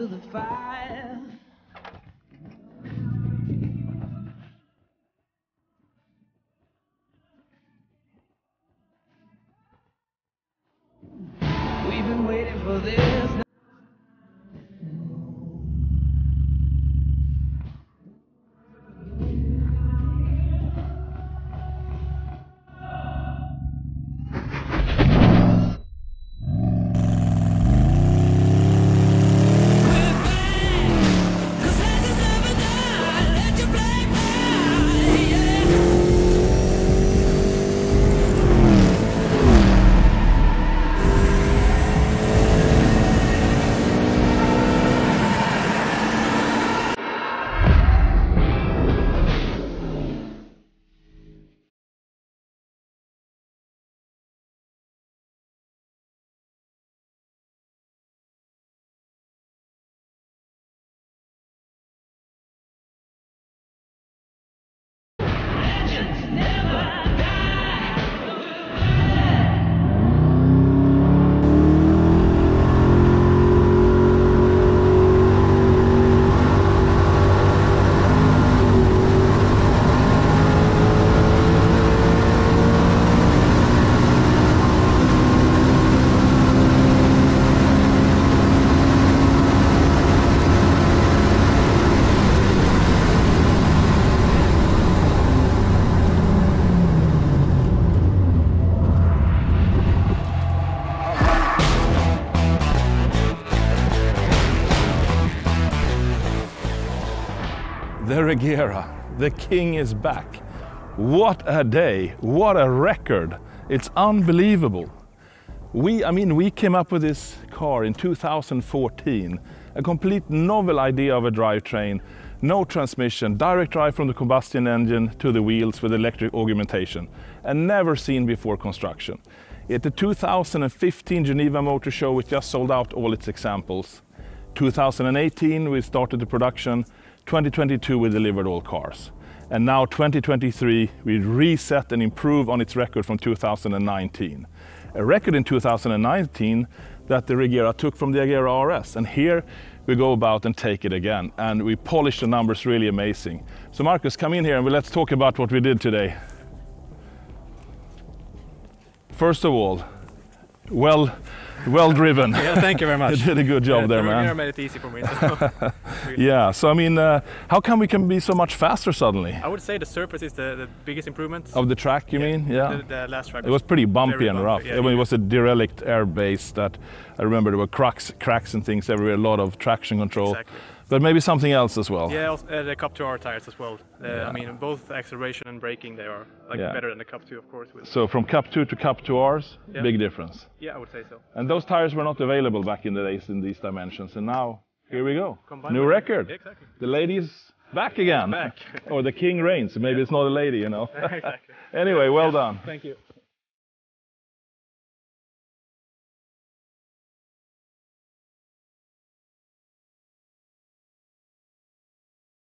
to the fire. We've been waiting for this. The Regera, the king is back. What a day, what a record. It's unbelievable. We, I mean, we came up with this car in 2014, a complete novel idea of a drivetrain, no transmission, direct drive from the combustion engine to the wheels with electric augmentation, and never seen before construction. At the 2015 Geneva Motor Show, it just sold out all its examples. 2018, we started the production. 2022, we delivered all cars. And now 2023, we reset and improve on its record from 2019. A record in 2019 that the Regera took from the Agera RS. And here we go about and take it again. And we polish the numbers really amazing. So Marcus, come in here and let's talk about what we did today. First of all, well, well driven. Yeah, thank you very much. you did a good job Yeah, there, the man. Made it easy for me. So Yeah, so I mean, uh, how come we can be so much faster suddenly? I would say the surface is the, the biggest improvement. Of the track, you mean? Yeah. The, the last track It was pretty bumpy and bumpy, rough. yeah, I mean, it was a derelict air base that I remember there were cracks, cracks and things everywhere, a lot of traction control. Exactly. But maybe something else as well. Yeah, uh, the Cup 2R tires as well. Uh, Yeah. I mean, both acceleration and braking, they are like Yeah. better than the Cup 2, of course. With, So from Cup 2 to Cup 2Rs, Yeah. big difference. yeah, I would say so. And those tires were not available back in the days in these dimensions. And now, here we go. Combined New record. Exactly. The ladies back again. Back. or the king reigns. Maybe it's not a lady, you know. exactly. anyway, well done. Thank you.